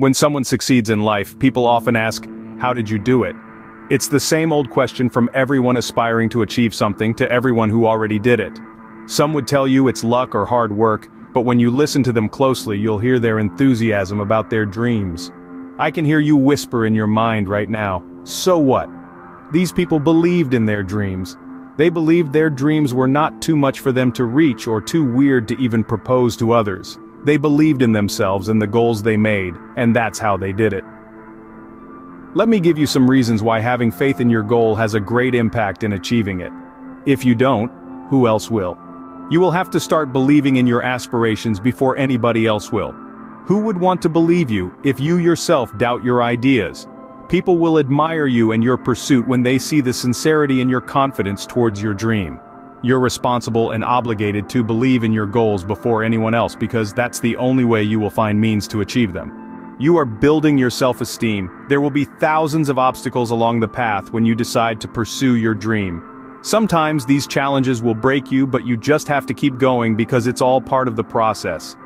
When someone succeeds in life, people often ask, how did you do it? It's the same old question from everyone aspiring to achieve something to everyone who already did it. Some would tell you it's luck or hard work, but when you listen to them closely you'll hear their enthusiasm about their dreams. I can hear you whisper in your mind right now, so what? These people believed in their dreams. They believed their dreams were not too much for them to reach or too weird to even propose to others. They believed in themselves and the goals they made, and that's how they did it. Let me give you some reasons why having faith in your goal has a great impact in achieving it. If you don't, who else will? You will have to start believing in your aspirations before anybody else will. Who would want to believe you if you yourself doubt your ideas? People will admire you and your pursuit when they see the sincerity in your confidence towards your dream. You're responsible and obligated to believe in your goals before anyone else because that's the only way you will find means to achieve them. You are building your self-esteem. There will be thousands of obstacles along the path when you decide to pursue your dream. Sometimes these challenges will break you but you just have to keep going because it's all part of the process.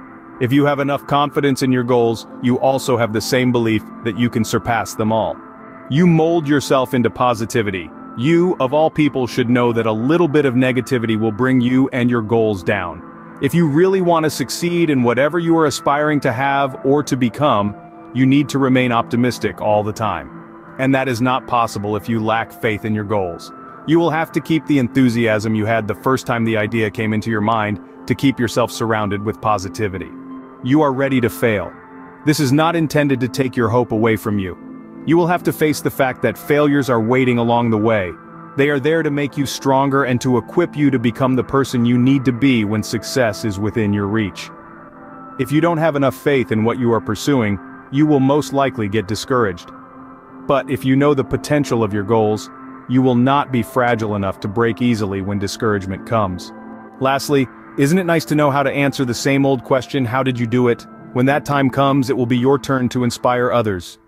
If you have enough confidence in your goals, you also have the same belief that you can surpass them all. You mold yourself into positivity. You, of all people, should know that a little bit of negativity will bring you and your goals down. If you really want to succeed in whatever you are aspiring to have or to become, you need to remain optimistic all the time. And that is not possible if you lack faith in your goals. You will have to keep the enthusiasm you had the first time the idea came into your mind to keep yourself surrounded with positivity. You are ready to fail. This is not intended to take your hope away from you. You will have to face the fact that failures are waiting along the way. They are there to make you stronger and to equip you to become the person you need to be when success is within your reach. If you don't have enough faith in what you are pursuing, you will most likely get discouraged. But if you know the potential of your goals, you will not be fragile enough to break easily when discouragement comes. Lastly, isn't it nice to know how to answer the same old question how did you do it? When that time comes it will be your turn to inspire others.